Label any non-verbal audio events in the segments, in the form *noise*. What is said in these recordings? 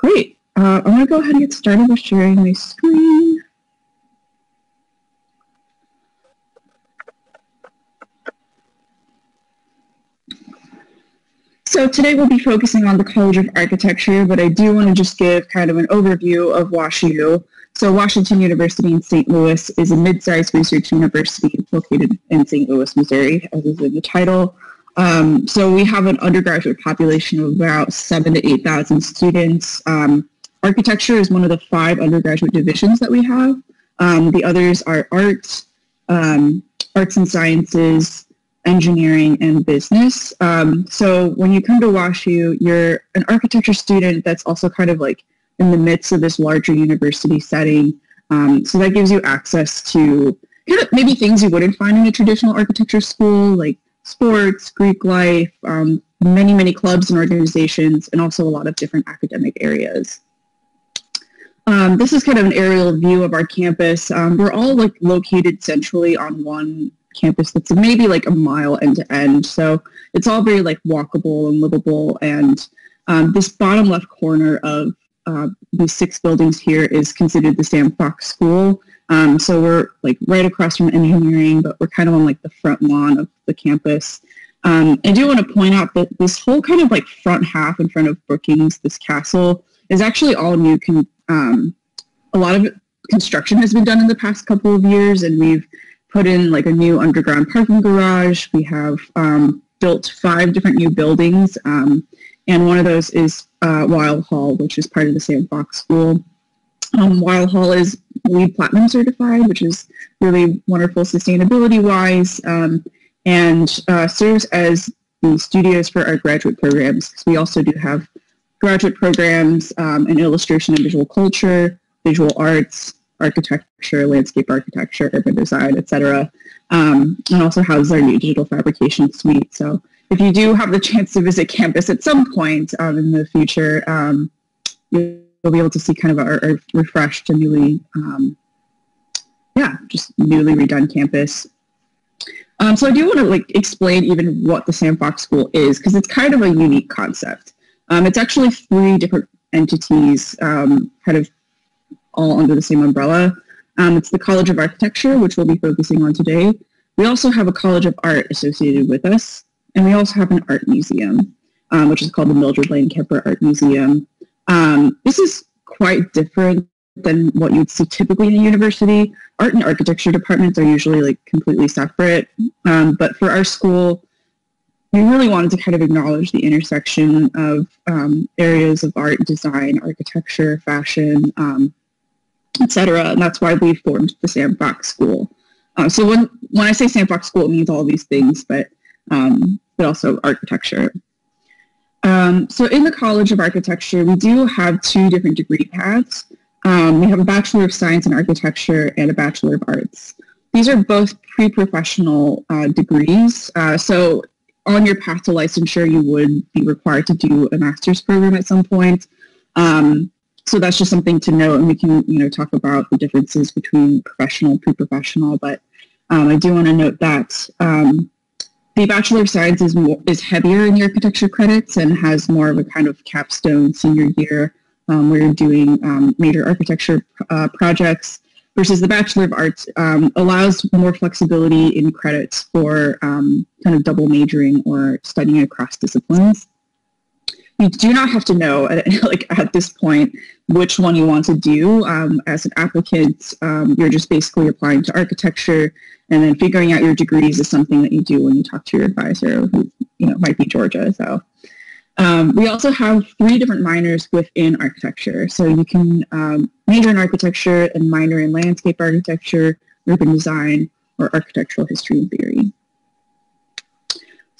Great. Uh, I'm going to go ahead and get started with sharing my screen. So today we'll be focusing on the College of Architecture, but I do want to just give kind of an overview of WashU. So Washington University in St. Louis is a mid-sized research university located in St. Louis, Missouri, as is in the title. Um, so we have an undergraduate population of about seven to 8,000 students. Um, architecture is one of the five undergraduate divisions that we have. Um, the others are arts, um, arts and sciences, engineering, and business. Um, so when you come to WashU, you're an architecture student that's also kind of like in the midst of this larger university setting. Um, so that gives you access to kind of maybe things you wouldn't find in a traditional architecture school, like sports, Greek life, um, many, many clubs and organizations, and also a lot of different academic areas. Um, this is kind of an aerial view of our campus. Um, we're all like located centrally on one campus that's maybe like a mile end to end. So it's all very like walkable and livable. And um, this bottom left corner of uh, these six buildings here is considered the Sam Fox School. Um, so we're like right across from engineering, but we're kind of on like the front lawn of the campus. Um, I do want to point out that this whole kind of like front half in front of Brookings, this castle, is actually all new. Con- um, a lot of construction has been done in the past couple of years, and we've put in like a new underground parking garage. We have um, built five different new buildings, um, and one of those is uh, Weill Hall, which is part of the Sam Fox School. Um, Weill Hall is LEED Platinum certified, which is really wonderful sustainability-wise, um, and uh, serves as the studios for our graduate programs. We also do have graduate programs um, in illustration and visual culture, visual arts, architecture, landscape architecture, urban design, etc. Um, and also houses our new digital fabrication suite. So if you do have the chance to visit campus at some point um, in the future, um, you'll be able to see kind of our, our refreshed and newly, um, yeah, just newly redone campus. Um, so I do want to like explain even what the Sam Fox School is because it's kind of a unique concept. Um, it's actually three different entities kind of all under the same umbrella. Um, it's the College of Architecture, which we'll be focusing on today. We also have a College of Art associated with us, and we also have an art museum, um, which is called the Mildred Lane Kemper Art Museum. Um, this is quite different than what you'd see typically in a university. Art and architecture departments are usually like completely separate, um, but for our school, we really wanted to kind of acknowledge the intersection of um, areas of art, design, architecture, fashion, um, etc. And that's why we formed the Sam Fox School. Uh, so when when I say Sam Fox School, it means all these things, but um, but also architecture. Um, so in the College of Architecture, we do have two different degree paths. Um, we have a Bachelor of Science in Architecture and a Bachelor of Arts. These are both pre-professional uh, degrees. Uh, so on your path to licensure, you would be required to do a master's program at some point. Um, so that's just something to note, and we can you know talk about the differences between professional and pre-professional. But um, I do want to note that um, the Bachelor of Science is more, is heavier in the architecture credits and has more of a kind of capstone senior year um, where you're doing um, major architecture uh, projects. Versus the Bachelor of Arts um, allows more flexibility in credits for um, kind of double majoring or studying across disciplines you do not have to know at, *laughs* like at this point which one you want to do um, as an applicant um, you're just basically applying to architecture and then figuring out your degrees is something that you do when you talk to your advisor who you know might be georgia so. Um, we also have three different minors within architecture. So you can um, major in architecture and minor in landscape architecture urban design or architectural history and theory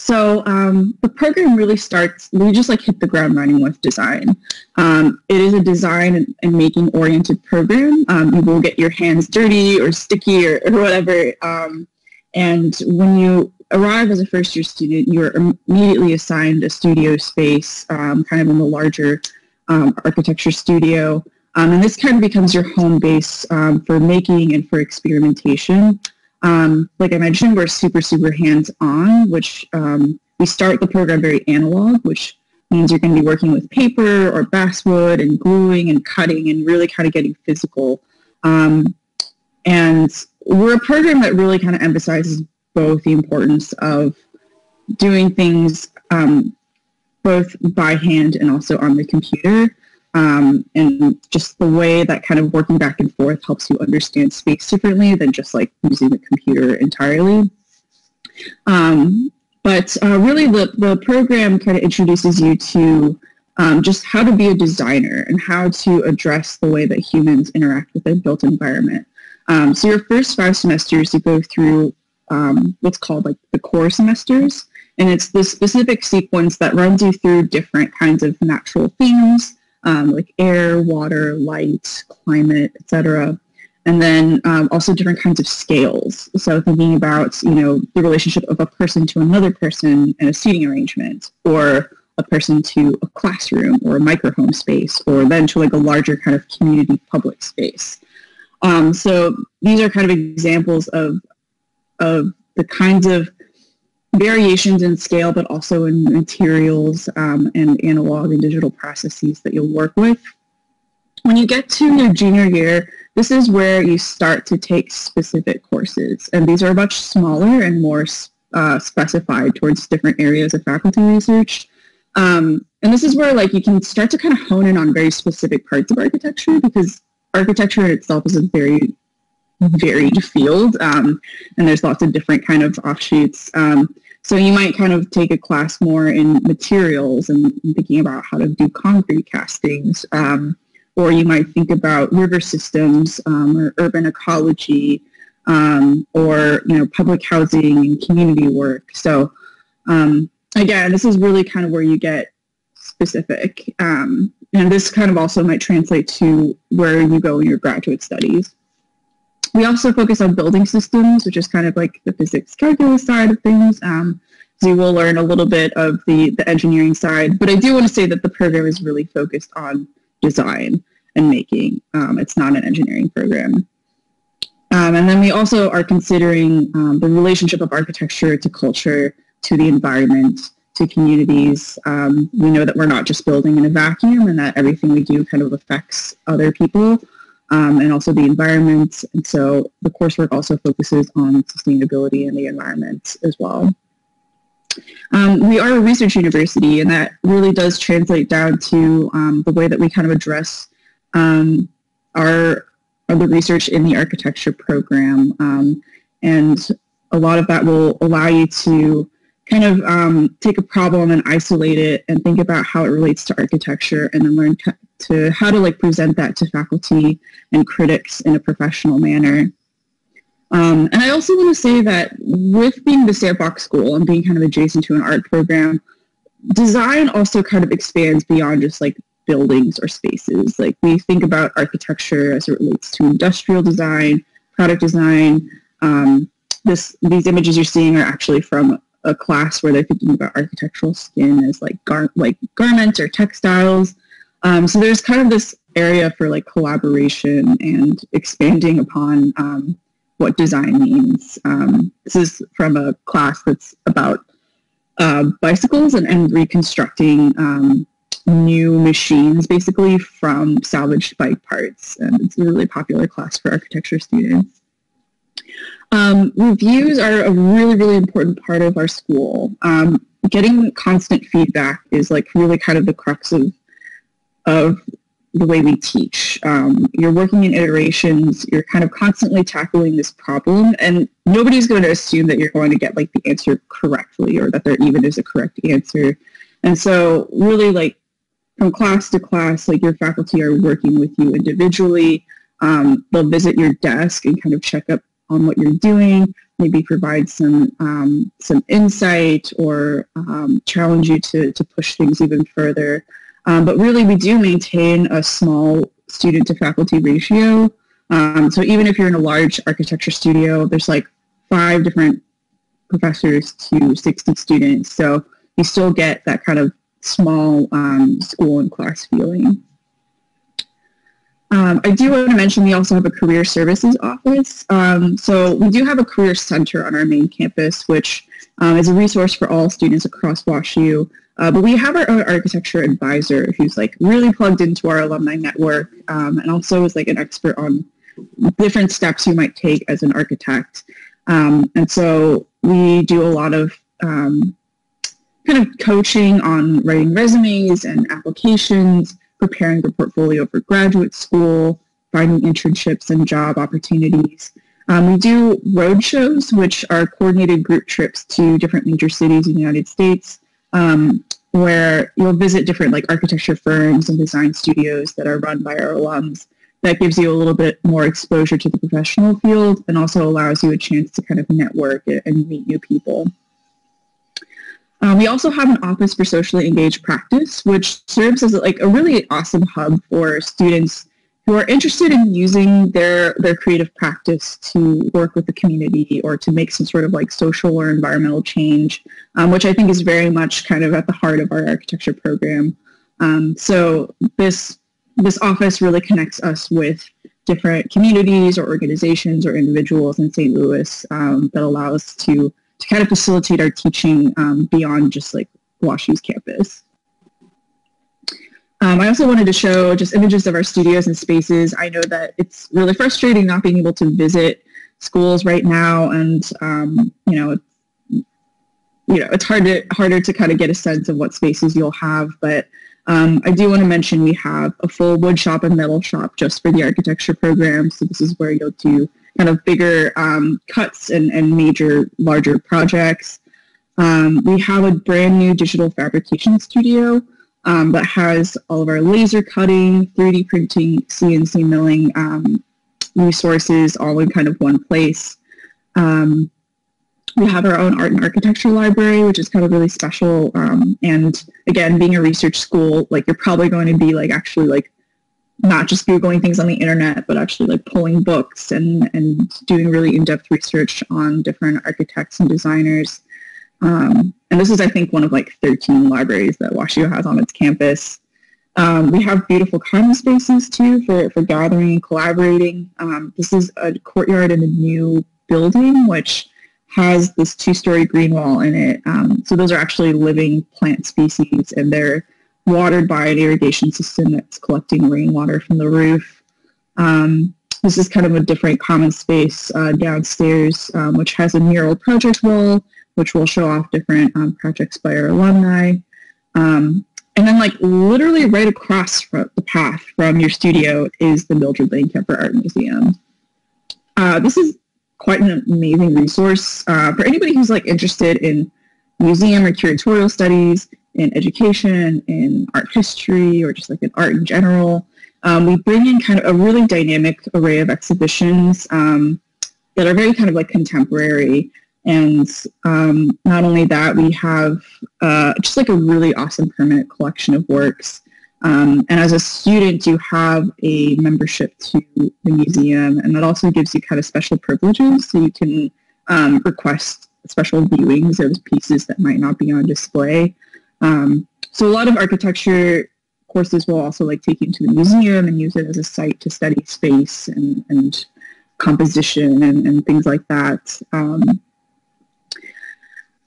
so um, the program really starts, we just like hit the ground running with design. Um, it is a design and, making oriented program. Um, you will get your hands dirty or sticky or, or whatever. Um, and when you arrive as a first year student, you're immediately assigned a studio space, um, kind of in the larger um, architecture studio. and this kind of becomes your home base for making and for experimentation. Um, like I mentioned, we're super, super hands-on, which um, we start the program very analog, which means you're going to be working with paper or basswood and gluing and cutting and really kind of getting physical. Um, and we're a program that really kind of emphasizes both the importance of doing things um, both by hand and also on the computer. Um, and just the way that kind of working back and forth helps you understand space differently than just like using the computer entirely. Um, but uh, really the, the program kind of introduces you to um, just how to be a designer and how to address the way that humans interact with a built environment. Um, so your first five semesters, you go through um, what's called like the core semesters. And it's the specific sequence that runs you through different kinds of natural themes, um, like air, water, light, climate, etc. And then um, also different kinds of scales. So thinking about, you know, the relationship of a person to another person in a seating arrangement, or a person to a classroom or a microhome space, or then to like a larger kind of community public space. Um, so these are kind of examples of of the kinds of variations in scale, but also in materials um, and analog and digital processes that you'll work with. When you get to your junior year, this is where you start to take specific courses. And these are much smaller and more uh, specified towards different areas of faculty research. Um, and this is where like you can start to kind of hone in on very specific parts of architecture because architecture in itself is a very varied field um, and there's lots of different kind of offshoots. Um, so you might kind of take a class more in materials and thinking about how to do concrete castings. Um, or you might think about river systems um, or urban ecology um, or, you know, public housing and community work. So um, again, this is really kind of where you get specific. and this kind of also might translate to where you go in your graduate studies. We also focus on building systems, which is kind of like the physics calculus side of things. Um, so you will learn a little bit of the, the engineering side, but I do want to say that the program is really focused on design and making. Um, it's not an engineering program. Um, and then we also are considering um, the relationship of architecture to culture, to the environment, to communities. Um, we know that we're not just building in a vacuum and that everything we do kind of affects other people um, and also the environment. And so the coursework also focuses on sustainability and the environment as well. Um, we are a research university, and that really does translate down to um, the way that we kind of address um, our, our, the research in the architecture program. Um, and a lot of that will allow you to kind of um, take a problem and isolate it and think about how it relates to architecture and then learn to how to like present that to faculty and critics in a professional manner. Um, and I also want to say that with being the Sam Fox school and being kind of adjacent to an art program, design also kind of expands beyond just like buildings or spaces. Like we think about architecture as it relates to industrial design, product design. Um, this, these images you're seeing are actually from a class where they're thinking about architectural skin as like gar- like garments or textiles. Um, so there's kind of this area for like collaboration and expanding upon um, what design means. Um, this is from a class that's about uh, bicycles and, and reconstructing um, new machines basically from salvaged bike parts. And it's a really popular class for architecture students. Um, reviews are a really, really important part of our school. Um, getting constant feedback is like really kind of the crux of of the way we teach. Um, you're working in iterations. You're kind of constantly tackling this problem, and nobody's going to assume that you're going to get like the answer correctly or that there even is a correct answer. And so, really, like from class to class, like your faculty are working with you individually. Um, they'll visit your desk and kind of check up on what you're doing, maybe provide some um, some insight or um, challenge you to to push things even further. Um, but really, we do maintain a small student to faculty ratio. Um, so even if you're in a large architecture studio, there's like five different professors to 60 students. So you still get that kind of small um, school and class feeling. Um, I do want to mention we also have a career services office. Um, so we do have a career center on our main campus, which um, is a resource for all students across WashU Uh, but we have our own architecture advisor who's like really plugged into our alumni network um, and also is like an expert on different steps you might take as an architect. Um, and so we do a lot of um, kind of coaching on writing resumes and applications, preparing the portfolio for graduate school, finding internships and job opportunities. Um, we do road shows, which are coordinated group trips to different major cities in the United States, um, where you'll visit different like architecture firms and design studios that are run by our alums. That gives you a little bit more exposure to the professional field and also allows you a chance to kind of network and meet new people. Um, we also have an office for socially engaged practice, which serves as like a really awesome hub for students who are interested in using their their creative practice to work with the community or to make some sort of like social or environmental change, um, which I think is very much kind of at the heart of our architecture program. Um, so this this office really connects us with different communities or organizations or individuals in St. Louis um, that allow us to to kind of facilitate our teaching um, beyond just like WashU's campus. Um, I also wanted to show just images of our studios and spaces. I know that it's really frustrating not being able to visit schools right now, and um, you know, you know, it's hard to harder to kind of get a sense of what spaces you'll have. But um, I do want to mention we have a full wood shop and metal shop just for the architecture program. So this is where you'll do kind of bigger um, cuts and, and major larger projects. Um, we have a brand new digital fabrication studio um, that has all of our laser cutting, 3D printing, CNC milling um, resources all in kind of one place. Um, we have our own art and architecture library, which is kind of really special. Um, and again, being a research school, like you're probably going to be like actually like not just Googling things on the internet, but actually like pulling books and, and doing really in-depth research on different architects and designers. Um, and this is, I think, one of like 13 libraries that WashU has on its campus. Um, we have beautiful common spaces too for, for gathering and collaborating. Um, this is a courtyard in a new building, which has this two-story green wall in it. Um, so those are actually living plant species, and they're watered by an irrigation system that's collecting rainwater from the roof. Um, this is kind of a different common space uh, downstairs, um, which has a mural project wall which will show off different um, projects by our alumni. Um, and then like literally right across the path from your studio is the Mildred Lane Kemper Art Museum. Uh, this is quite an amazing resource uh, for anybody who's like interested in museum or curatorial studies, in education, in art history, or just like in art in general. Um, we bring in kind of a really dynamic array of exhibitions um, that are very kind of like contemporary and um, not only that, we have uh, just like a really awesome permanent collection of works. Um, and as a student, you have a membership to the museum, and that also gives you kind of special privileges. So you can um, request special viewings of pieces that might not be on display. Um, so a lot of architecture courses will also like take you to the museum and use it as a site to study space and, and composition and, and things like that. Um,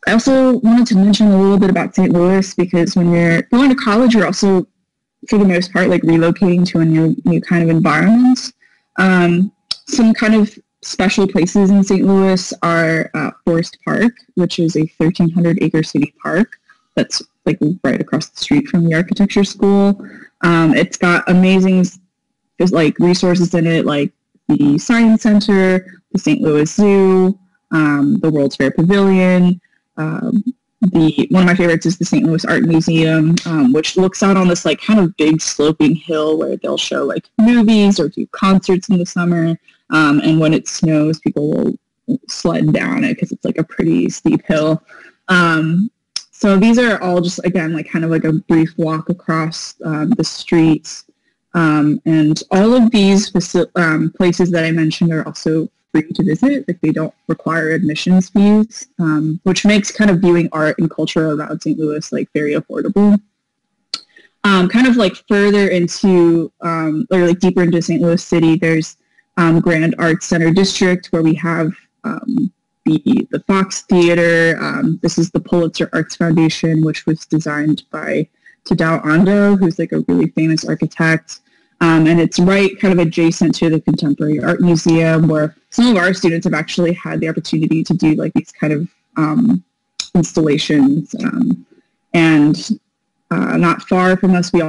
I also wanted to mention a little bit about St. Louis because when you're going to college, you're also, for the most part, like relocating to a new, new kind of environment. Um, some kind of special places in St. Louis are uh, Forest Park, which is a 1,300 acre city park that's like right across the street from the architecture school. Um, it's got amazing like resources in it, like the Science Center, the St. Louis Zoo, um, the World's Fair Pavilion, um, the one of my favorites is the St. Louis Art Museum, um, which looks out on this like kind of big sloping hill where they'll show like movies or do concerts in the summer. Um, and when it snows, people will sled down it because it's like a pretty steep hill. Um, so these are all just again like kind of like a brief walk across um, the streets. Um, and all of these faci- places that I mentioned are also free to visit. Like they don't require admissions fees, um, which makes kind of viewing art and culture around St. Louis like very affordable. Um, kind of like further into, um, or like deeper into St. Louis City, there's um, Grand Arts Center District where we have um, the, the Fox Theater. Um, this is the Pulitzer Arts Foundation, which was designed by Tadao Ando, who's like a really famous architect. Um, and it's right kind of adjacent to the Contemporary Art Museum where some of our students have actually had the opportunity to do like these kind of um, installations. Um, and uh, not far from us, we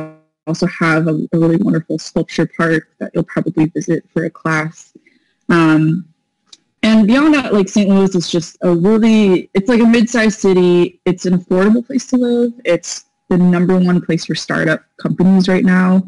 also have a, a, really wonderful sculpture park that you'll probably visit for a class. Um, and beyond that, like St. Louis is just a really, it's like a mid-sized city. It's an affordable place to live. It's the number one place for startup companies right now.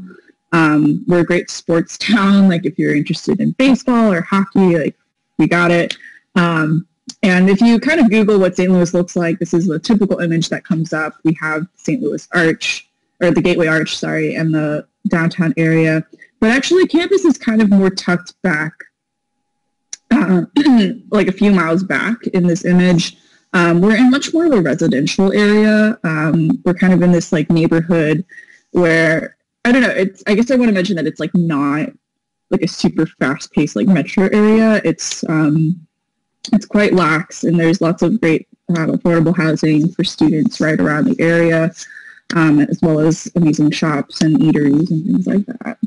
Um, we're a great sports *laughs* town. Like if you're interested in baseball or hockey, like we got it. Um, and if you kind of Google what St. Louis looks like, this is the typical image that comes up. We have St. Louis Arch, or the Gateway Arch, sorry, and the downtown area. But actually, campus is kind of more tucked back, *clears throat* like a few miles back in this image. Um, we're in much more of a residential area. Um, we're kind of in this like neighborhood where I don't know. It's I guess I want to mention that it's like not like a super fast paced like metro area. It's um, it's quite lax, and there's lots of great uh, affordable housing for students right around the area, um, as well as amazing shops and eateries and things like that.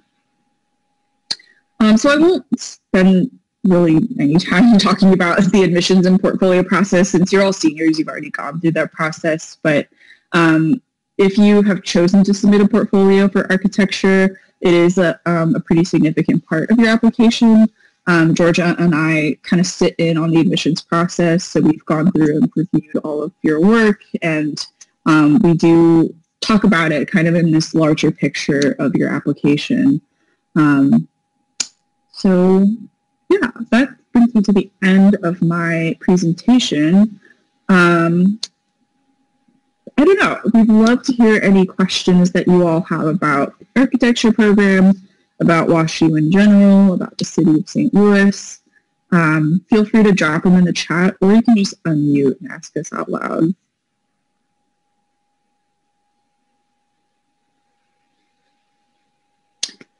So I won't spend really any time *laughs* talking about the admissions and portfolio process since you're all seniors, you've already gone through that process. But um, if you have chosen to submit a portfolio for architecture, it is a, um, a pretty significant part of your application. Um, Georgia and I kind of sit in on the admissions process, so we've gone through and reviewed all of your work, and um, we do talk about it kind of in this larger picture of your application. Um, so yeah, that brings me to the end of my presentation. Um, I don't know. We'd love to hear any questions that you all have about architecture program, about WashU in general, about the city of St. Louis. Um, feel free to drop them in the chat, or you can just unmute and ask us out loud.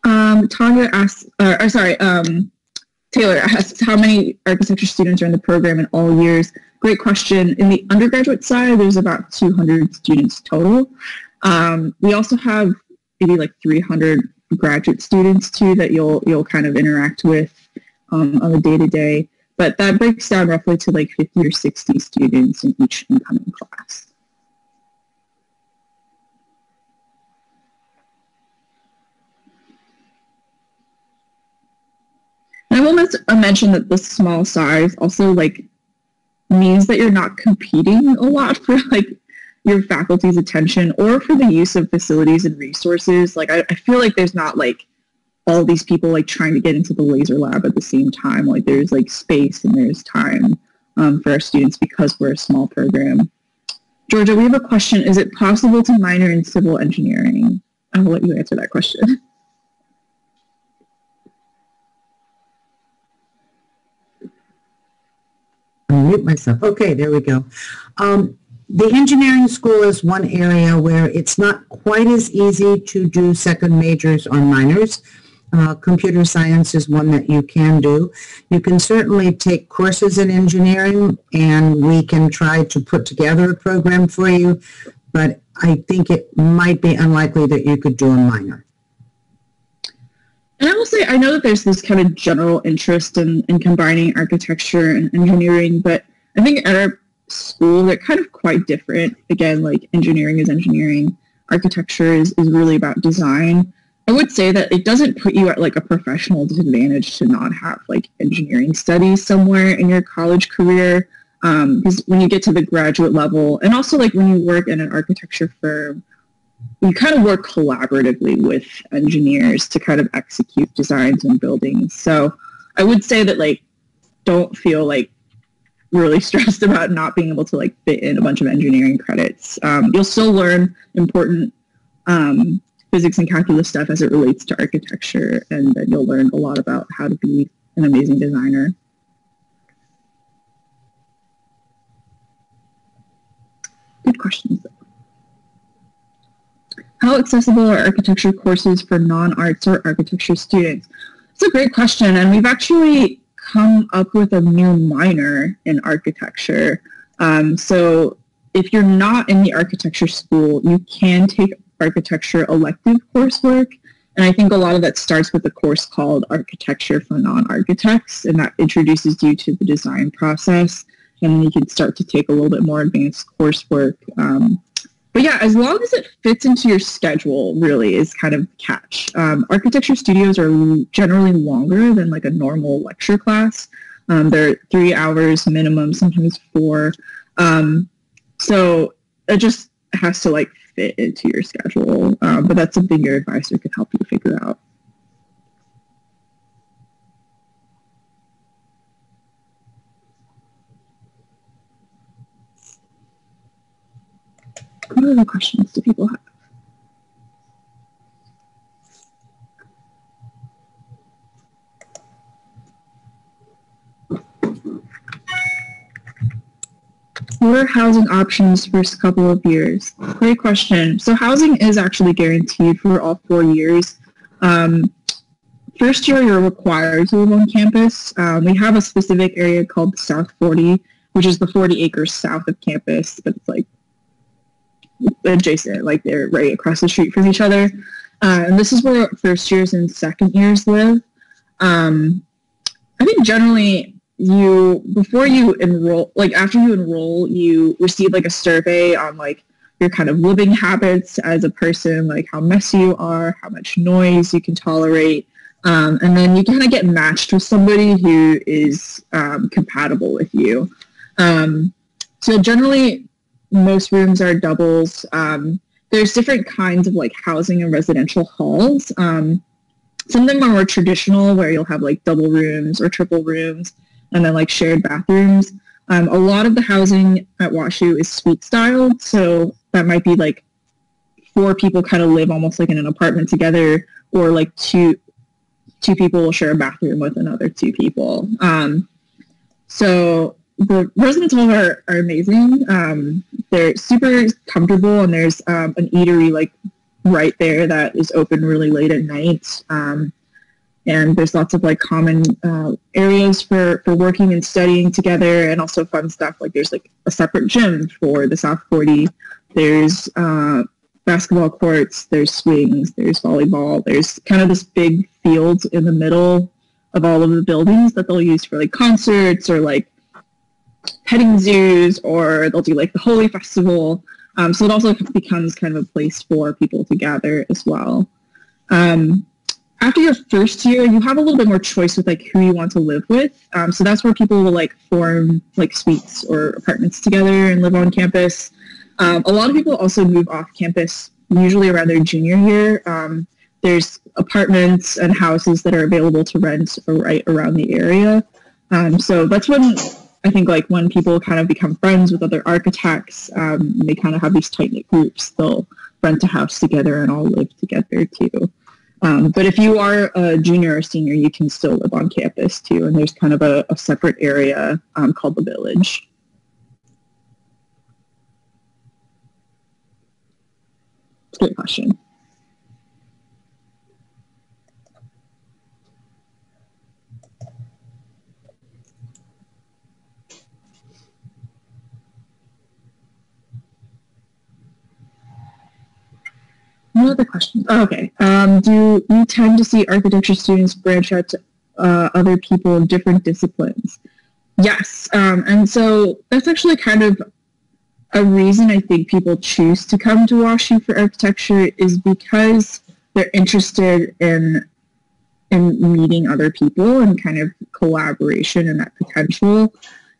Um, Tanya asked, uh, or sorry, um, Taylor asked how many architecture students are in the program in all years. Great question. In the undergraduate side, there's about 200 students total. Um, we also have maybe like 300 graduate students too that you'll you'll kind of interact with um, on a day to day. But that breaks down roughly to like 50 or 60 students in each incoming class. And I will uh, mention that the small size also like means that you're not competing a lot for like your faculty's attention or for the use of facilities and resources. Like I, I feel like there's not like all these people like trying to get into the laser lab at the same time. Like there's like space and there's time um, for our students because we're a small program. Georgia, we have a question. Is it possible to minor in civil engineering? I'll let you answer that question. *laughs* Unmute myself. Okay, there we go. Um, the engineering school is one area where it's not quite as easy to do second majors or minors. Uh, computer science is one that you can do. You can certainly take courses in engineering and we can try to put together a program for you, but I think it might be unlikely that you could do a minor. And I will say, I know that there's this kind of general interest in, in combining architecture and engineering, but I think at our school, they're kind of quite different. Again, like engineering is engineering, architecture is, is really about design. I would say that it doesn't put you at like a professional disadvantage to not have like engineering studies somewhere in your college career. Because um, when you get to the graduate level, and also like when you work in an architecture firm, you kind of work collaboratively with engineers to kind of execute designs and buildings. So I would say that like don't feel like really *laughs* stressed about not being able to like fit in a bunch of engineering credits. Um, you'll still learn important um, physics and calculus stuff as it relates to architecture, and then you'll learn a lot about how to be an amazing designer. Good questions. How accessible are architecture courses for non-arts or architecture students? It's a great question, and we've actually come up with a new minor in architecture. Um, so if you're not in the architecture school, you can take architecture elective coursework. And I think a lot of that starts with a course called Architecture for Non-Architects, and that introduces you to the design process. And then you can start to take a little bit more advanced coursework. Um, but yeah, as long as it fits into your schedule, really is kind of catch. Um, architecture studios are generally longer than like a normal lecture class. Um, they're three hours minimum, sometimes four. Um, so it just has to like fit into your schedule. Um, but that's something your advisor can help you figure out. What other questions do people have? What are housing options first couple of years? Great question. So housing is actually guaranteed for all four years. Um, first year, you're required to live on campus. Um, we have a specific area called South 40, which is the 40 acres south of campus, but it's like adjacent, like they're right across the street from each other. Uh, and this is where first years and second years live. Um, I think generally you before you enroll like after you enroll you receive like a survey on like your kind of living habits as a person like how messy you are how much noise you can tolerate um, and then you kind of get matched with somebody who is um, compatible with you um, so generally most rooms are doubles um, there's different kinds of like housing and residential halls um, some of them are more traditional where you'll have like double rooms or triple rooms and then like shared bathrooms. Um, a lot of the housing at WashU is suite styled, so that might be like four people kind of live almost like in an apartment together, or like two two people will share a bathroom with another two people. Um, so the residence halls are, are amazing. Um, they're super comfortable, and there's um, an eatery like right there that is open really late at night. Um, and there's lots of like common uh, areas for, for working and studying together and also fun stuff like there's like a separate gym for the South 40 there's uh, basketball courts there's swings there's volleyball there's kind of this big field in the middle of all of the buildings that they'll use for like concerts or like petting zoos or they'll do like the Holi Festival um, so it also becomes kind of a place for people to gather as well um, after your first year, you have a little bit more choice with like who you want to live with. Um, so that's where people will like form like suites or apartments together and live on campus. Um, a lot of people also move off campus usually around their junior year. Um, there's apartments and houses that are available to rent right around the area. Um, so that's when I think like when people kind of become friends with other architects, um, they kind of have these tight knit groups. They'll rent a house together and all live together too. Um, but if you are a junior or senior, you can still live on campus too, and there's kind of a, a separate area um, called the village. Good question. What other questions? Oh, okay. Um, do you tend to see architecture students branch out to uh, other people in different disciplines? Yes. Um, and so that's actually kind of a reason I think people choose to come to WashU for architecture is because they're interested in in meeting other people and kind of collaboration and that potential.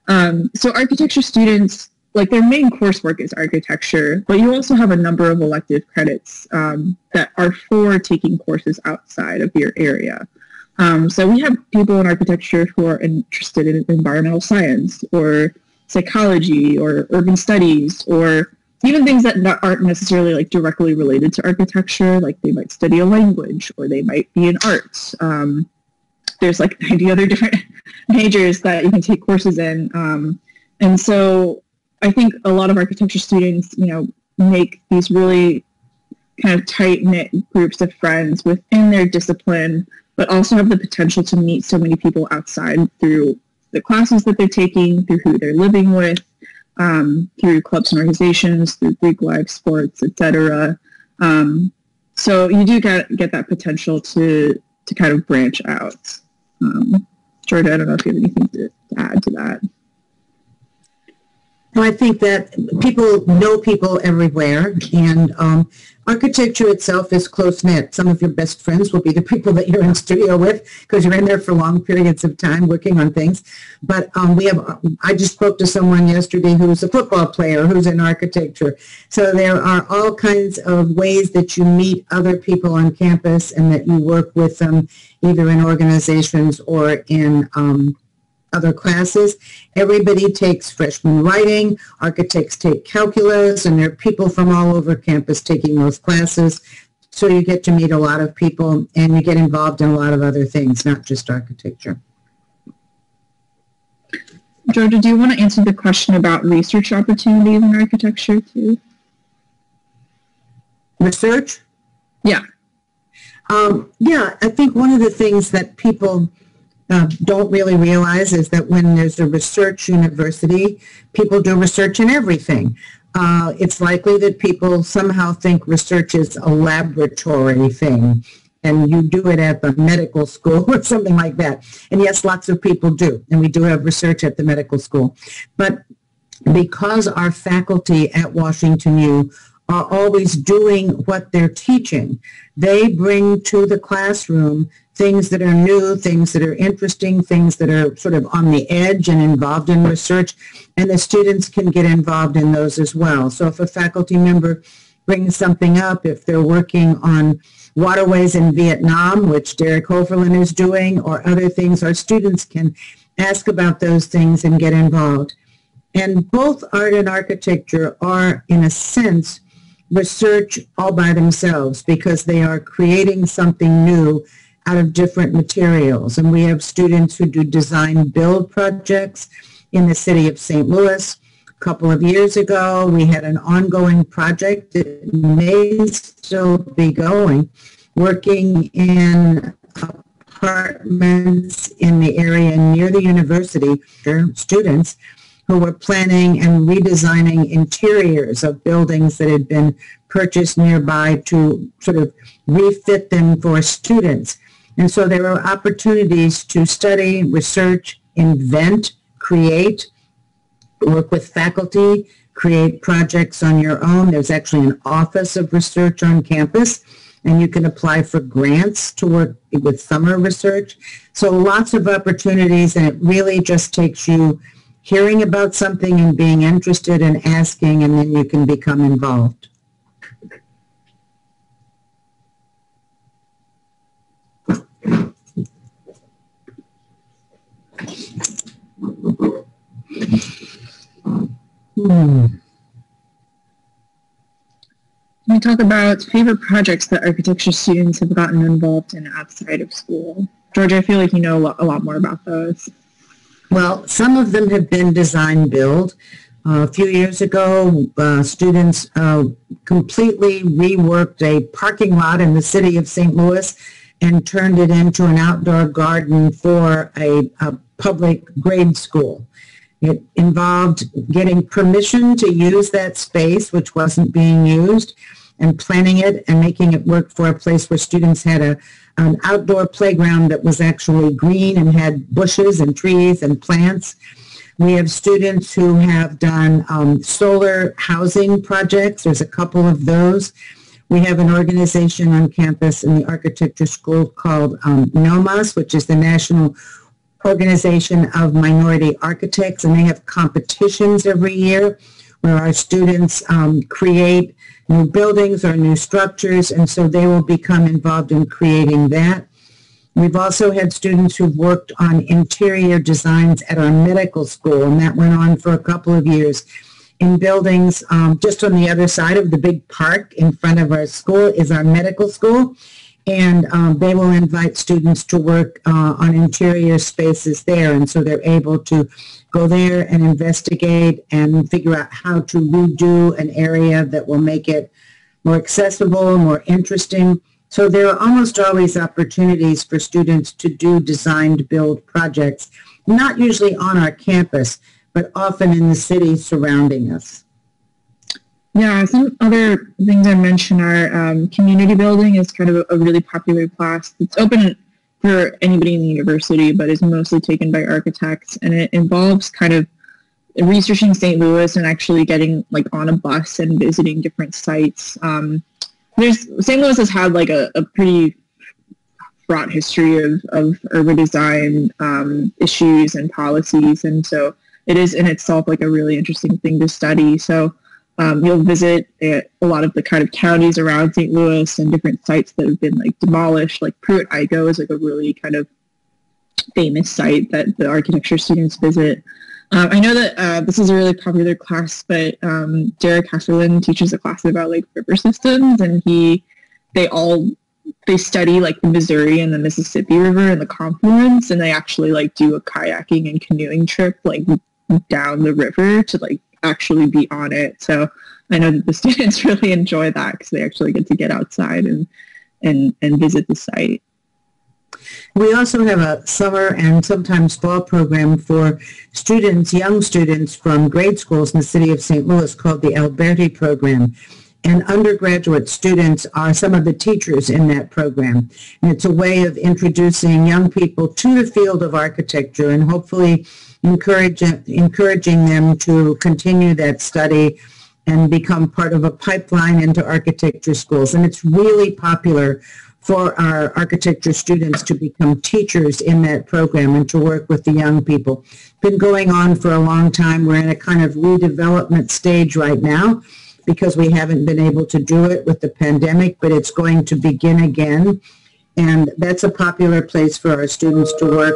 Um, so architecture students like their main coursework is architecture, but you also have a number of elective credits um, that are for taking courses outside of your area. Um, so we have people in architecture who are interested in environmental science or psychology or urban studies or even things that aren't necessarily like directly related to architecture, like they might study a language or they might be in arts. Um, there's like 90 other different *laughs* majors that you can take courses in. Um, and so I think a lot of architecture students, you know, make these really kind of tight knit groups of friends within their discipline, but also have the potential to meet so many people outside through the classes that they're taking, through who they're living with, um, through clubs and organizations, through Greek life, sports, etc. Um, so you do get get that potential to to kind of branch out. Um, Georgia, I don't know if you have anything to, to add to that. I think that people know people everywhere, and um, architecture itself is close knit. Some of your best friends will be the *laughs* people that you're in studio with because you're in there for long periods of time working on things. But um, we have, I just spoke to someone yesterday who's a football player who's in architecture. So there are all kinds of ways that you meet other people on campus and that you work with them either in organizations or in um, other classes. Everybody takes freshman writing, architects take calculus, and there are people from all over campus taking those classes. So you get to meet a lot of people and you get involved in a lot of other things, not just architecture. Georgia, do you want to answer the question about research opportunities in architecture too? Research? Yeah. Um, yeah, I think one of the things that people uh, don't really realize is that when there's a research university, people do research in everything. Uh, it's likely that people somehow think research is a laboratory thing and you do it at the medical school *laughs* or something like that. And yes, lots of people do, and we do have research at the medical school. But because our faculty at Washington U are always doing what they're teaching, they bring to the classroom things that are new, things that are interesting, things that are sort of on the edge and involved in research, and the students can get involved in those as well. So if a faculty member brings something up, if they're working on waterways in Vietnam, which Derek Hoeferlin is doing, or other things, our students can ask about those things and get involved. And both art and architecture are, in a sense, research all by themselves because they are creating something new out of different materials. And we have students who do design build projects in the city of St. Louis. A couple of years ago, we had an ongoing project that may still be going, working in apartments in the area near the university for students who were planning and redesigning interiors of buildings that had been purchased nearby to sort of refit them for students. And so there are opportunities to study, research, invent, create, work with faculty, create projects on your own. There's actually an office of research on campus and you can apply for grants to work with summer research. So lots of opportunities and it really just takes you hearing about something and being interested and asking and then you can become involved. Hmm. Can we talk about favorite projects that architecture students have gotten involved in outside of school? Georgia, I feel like you know a lot, a lot more about those. Well, some of them have been design build. Uh, a few years ago, uh, students uh, completely reworked a parking lot in the city of St. Louis and turned it into an outdoor garden for a, a public grade school. It involved getting permission to use that space, which wasn't being used, and planning it and making it work for a place where students had a, an outdoor playground that was actually green and had bushes and trees and plants. We have students who have done um, solar housing projects. There's a couple of those. We have an organization on campus in the architecture school called um, NOMAS, which is the National Organization of Minority Architects, and they have competitions every year where our students um, create new buildings or new structures, and so they will become involved in creating that. We've also had students who've worked on interior designs at our medical school, and that went on for a couple of years in buildings um, just on the other side of the big park in front of our school is our medical school and um, they will invite students to work uh, on interior spaces there. And so they're able to go there and investigate and figure out how to redo an area that will make it more accessible, more interesting. So there are almost always opportunities for students to do designed build projects, not usually on our campus, but often in the city surrounding us. Yeah, some other things I mentioned are um, community building is kind of a, a, really popular class. It's open for anybody in the university, but is mostly taken by architects, and it involves kind of researching St. Louis and actually getting like on a bus and visiting different sites. Um, there's St. Louis has had like a, a pretty fraught history of, of urban design um, issues and policies, and so it is in itself like a really interesting thing to study. So um, you'll visit a, a lot of the kind of counties around St. Louis and different sites that have been like demolished. Like Pruitt-Igoe is like a really kind of famous site that the architecture students visit. Uh, I know that uh, this is a really popular class, but um, Derek Hoeferlin teaches a class about like river systems, and he they all they study like the Missouri and the Mississippi River and the confluence, and they actually like do a kayaking and canoeing trip like down the river to like actually be on it. So I know that the *laughs* students really enjoy that because they actually get to get outside and and and visit the site. We also have a summer and sometimes fall program for students, young students from grade schools in the city of St. Louis called the Alberti program. And undergraduate students are some of the teachers in that program. And it's a way of introducing young people to the field of architecture and hopefully encourage, encouraging them to continue that study and become part of a pipeline into architecture schools. And it's really popular for our architecture students to become teachers in that program and to work with the young people. Been going on for a long time. We're in a kind of redevelopment stage right now because we haven't been able to do it with the pandemic, but it's going to begin again. And that's a popular place for our students to work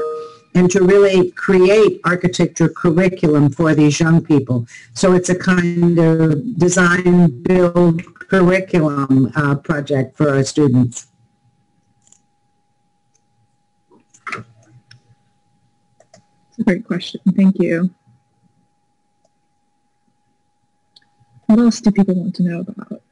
and to really create architecture curriculum for these young people. So it's a kind of design build curriculum uh, project for our students. Great question. Thank you. What else do people want to know about?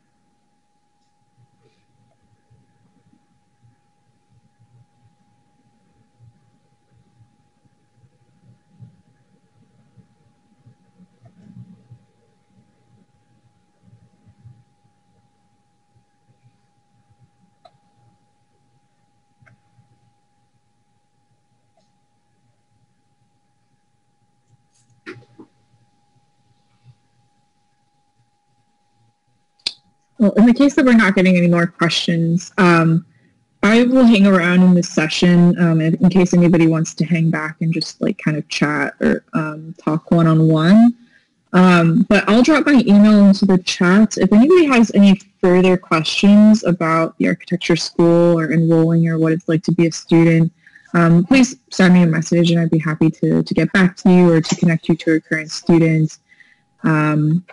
Well, in the case that we're not getting any more questions, um, I will hang around in this session um, in case anybody wants to hang back and just like kind of chat or um, talk one-on-one. Um, but I'll drop my email into the chat. If anybody has any further questions about the architecture school or enrolling or what it's like to be a student, um, please send me a message and I'd be happy to, to get back to you or to connect you to a current student. Um,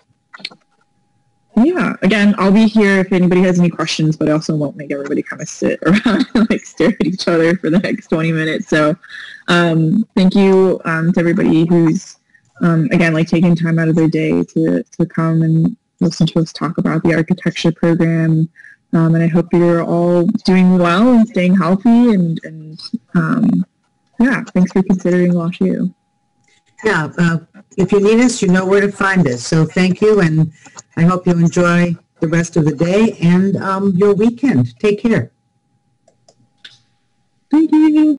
yeah, again, I'll be here if anybody has any questions, but I also won't make everybody kind of sit *laughs* around and like stare at each other for the next 20 minutes. So um, thank you um, to everybody who's, um, again, like taking time out of their day to, to come and listen to us talk about the architecture program. Um, and I hope you're all doing well and staying healthy. And, and um, yeah, thanks for considering WashU. Yeah, uh, if you need us, you know where to find us. So thank you, and I hope you enjoy the rest of the day and um, your weekend. Take care. Thank you.